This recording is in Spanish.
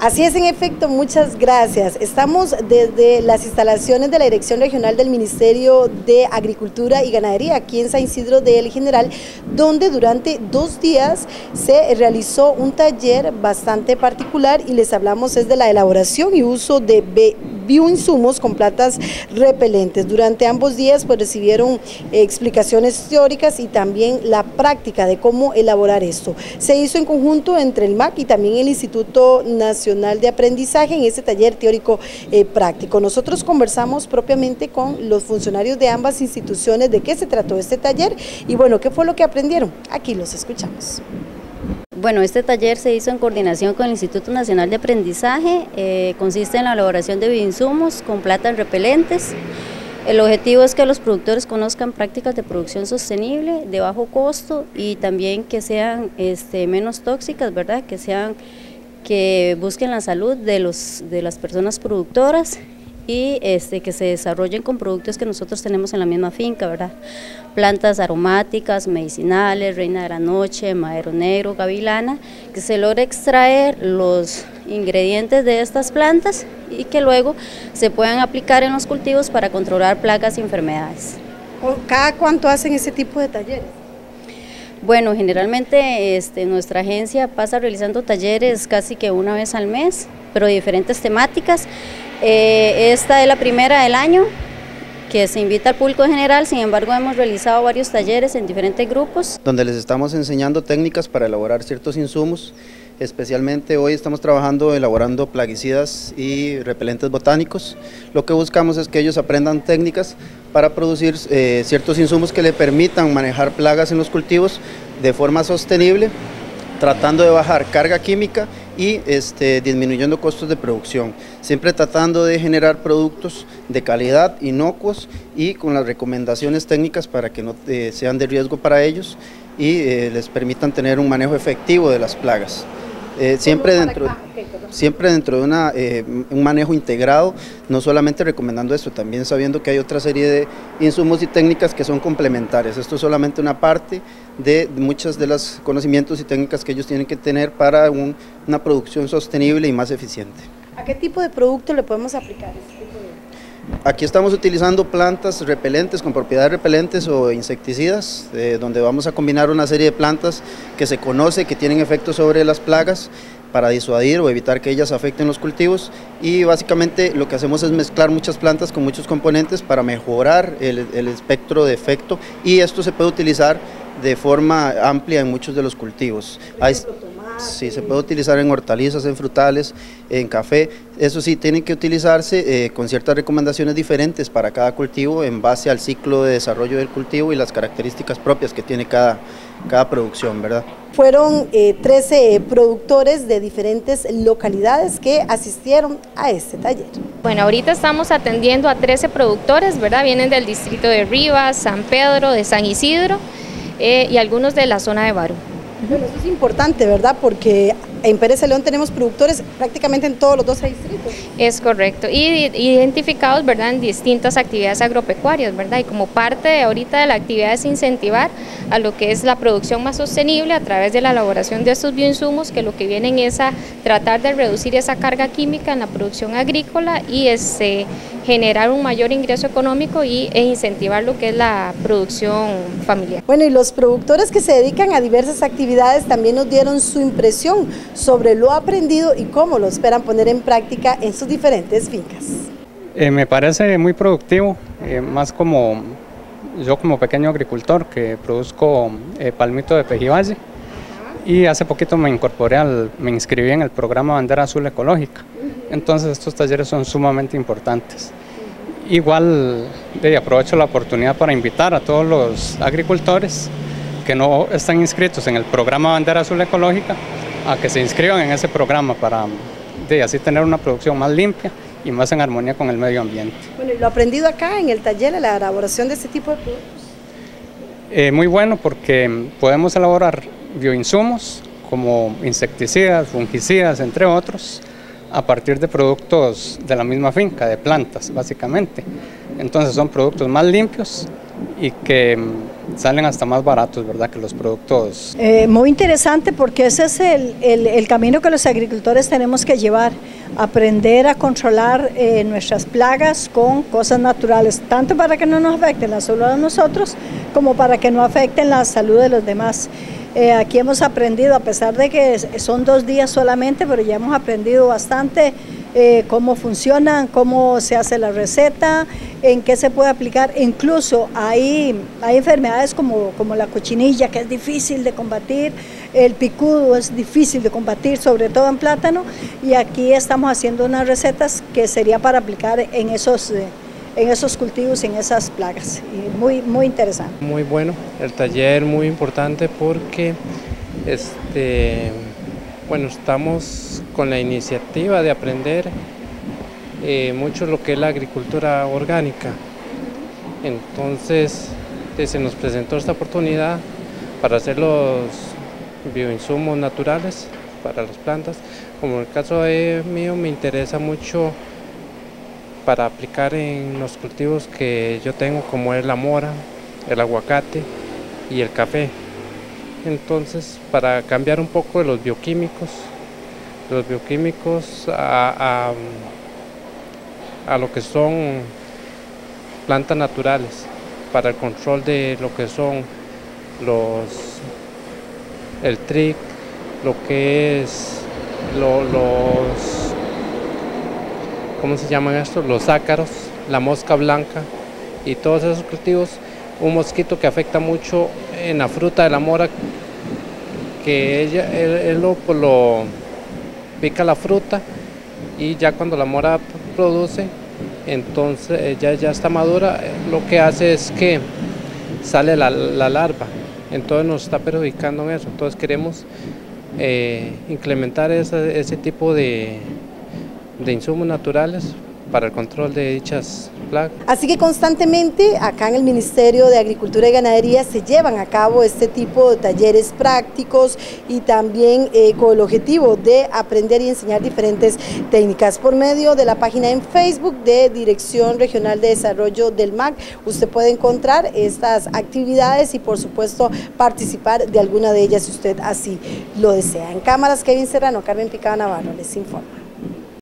Así es, en efecto, muchas gracias. Estamos desde las instalaciones de la Dirección Regional del Ministerio de Agricultura y Ganadería, aquí en San Isidro de El General, donde durante dos días se realizó un taller bastante particular y les hablamos es de la elaboración y uso de bioinsumos con plantas repelentes. Durante ambos días pues recibieron eh, explicaciones teóricas y también la práctica de cómo elaborar esto. Se hizo en conjunto entre el MAC y también el Instituto Nacional de Aprendizaje en este taller teórico eh, práctico. Nosotros conversamos propiamente con los funcionarios de ambas instituciones de qué se trató este taller y bueno, qué fue lo que aprendieron. Aquí los escuchamos. Bueno, este taller se hizo en coordinación con el Instituto Nacional de Aprendizaje, eh, consiste en la elaboración de bioinsumos con plantas repelentes. El objetivo es que los productores conozcan prácticas de producción sostenible, de bajo costo y también que sean este, menos tóxicas, ¿verdad? Que sean que busquen la salud de, los, de las personas productoras y este, que se desarrollen con productos que nosotros tenemos en la misma finca, ¿verdad? Plantas aromáticas, medicinales, reina de la noche, madero negro, gavilana, que se logre extraer los ingredientes de estas plantas y que luego se puedan aplicar en los cultivos para controlar plagas y enfermedades. ¿Cada cuánto hacen ese tipo de talleres? Bueno, generalmente este, nuestra agencia pasa realizando talleres casi que una vez al mes, pero de diferentes temáticas. Eh, esta es la primera del año que se invita al público en general, sin embargo hemos realizado varios talleres en diferentes grupos. Donde les estamos enseñando técnicas para elaborar ciertos insumos, especialmente hoy estamos trabajando elaborando plaguicidas y repelentes botánicos. Lo que buscamos es que ellos aprendan técnicas para producir eh, ciertos insumos que le permitan manejar plagas en los cultivos de forma sostenible, tratando de bajar carga química y este, disminuyendo costos de producción, siempre tratando de generar productos de calidad, inocuos y con las recomendaciones técnicas para que no eh, sean de riesgo para ellos y eh, les permitan tener un manejo efectivo de las plagas. Eh, siempre, dentro, siempre dentro de una, un manejo integrado, no solamente recomendando esto, también sabiendo que hay otra serie de insumos y técnicas que son complementarias. Esto es solamente una parte de muchos de los conocimientos y técnicas que ellos tienen que tener para una producción sostenible y más eficiente. ¿A qué tipo de producto le podemos aplicar este Aquí estamos utilizando plantas repelentes con propiedades repelentes o insecticidas, eh, donde vamos a combinar una serie de plantas que se conoce que tienen efectos sobre las plagas para disuadir o evitar que ellas afecten los cultivos y básicamente lo que hacemos es mezclar muchas plantas con muchos componentes para mejorar el, espectro de efecto y esto se puede utilizar de forma amplia en muchos de los cultivos. Sí, se puede utilizar en hortalizas, en frutales, en café. Eso sí, tienen que utilizarse eh, con ciertas recomendaciones diferentes para cada cultivo en base al ciclo de desarrollo del cultivo y las características propias que tiene cada, cada producción, ¿verdad? Fueron 13 eh, productores de diferentes localidades que asistieron a este taller. Bueno, ahorita estamos atendiendo a 13 productores, ¿verdad? Vienen del distrito de Rivas, San Pedro, de San Isidro eh, y algunos de la zona de Barú. Bueno, eso es importante, ¿verdad? Porque en Pérez León tenemos productores prácticamente en todos los dos distritos. Es correcto, y identificados, ¿verdad?, en distintas actividades agropecuarias, ¿verdad? Y como parte ahorita de la actividad es incentivar a lo que es la producción más sostenible a través de la elaboración de estos bioinsumos, que lo que vienen es a tratar de reducir esa carga química en la producción agrícola y este, generar un mayor ingreso económico y, e incentivar lo que es la producción familiar. Bueno, y los productores que se dedican a diversas actividades también nos dieron su impresión sobre lo aprendido y cómo lo esperan poner en práctica en sus diferentes fincas. Eh, me parece muy productivo, eh, más como yo como pequeño agricultor que produzco eh, palmito de pejivalle y hace poquito me incorporé al, me inscribí en el programa Bandera Azul Ecológica. Entonces estos talleres son sumamente importantes. Igual de, aprovecho la oportunidad para invitar a todos los agricultores que no están inscritos en el programa Bandera Azul Ecológica a que se inscriban en ese programa para de así tener una producción más limpia y más en armonía con el medio ambiente. Bueno, ¿y lo aprendido acá en el taller, en la elaboración de este tipo de productos? Eh, muy bueno porque podemos elaborar bioinsumos como insecticidas, fungicidas, entre otros, a partir de productos de la misma finca, de plantas, básicamente. Entonces son productos más limpios y que mm, salen hasta más baratos, ¿verdad?, que los productos. Eh, muy interesante porque ese es el, el, camino que los agricultores tenemos que llevar, aprender a controlar eh, nuestras plagas con cosas naturales, tanto para que no nos afecten la salud de nosotros como para que no afecten la salud de los demás. Eh, aquí hemos aprendido, a pesar de que son dos días solamente, pero ya hemos aprendido bastante eh, cómo funcionan, cómo se hace la receta, en qué se puede aplicar. Incluso hay, hay enfermedades como, como la cochinilla, que es difícil de combatir, el picudo es difícil de combatir, sobre todo en plátano, y aquí estamos haciendo unas recetas que sería para aplicar en esos... Eh, en esos cultivos, en esas plagas. Muy, muy interesante. Muy bueno, el taller muy importante porque este, bueno, estamos con la iniciativa de aprender eh, mucho lo que es la agricultura orgánica. Entonces se nos presentó esta oportunidad para hacer los bioinsumos naturales para las plantas. Como en el caso mío me interesa mucho para aplicar en los cultivos que yo tengo como es la mora, el aguacate y el café. Entonces, para cambiar un poco de los bioquímicos, los bioquímicos a, lo que son plantas naturales, para el control de lo que son los el tric, lo que es los ¿cómo se llaman estos? Los ácaros, la mosca blanca y todos esos cultivos. Un mosquito que afecta mucho en la fruta de la mora, que ella, él, pues, lo, pica la fruta y ya cuando la mora produce, entonces eh, ya, está madura, lo que hace es que sale la, larva, entonces nos está perjudicando en eso, entonces queremos eh, implementar ese tipo de, de insumos naturales para el control de dichas plagas. Así que constantemente acá en el Ministerio de Agricultura y Ganadería se llevan a cabo este tipo de talleres prácticos y también eh, con el objetivo de aprender y enseñar diferentes técnicas. Por medio de la página en Facebook de Dirección Regional de Desarrollo del MAC, usted puede encontrar estas actividades y por supuesto participar de alguna de ellas si usted así lo desea. En cámaras, Kevin Serrano, Carmen Picado Navarro, les informa.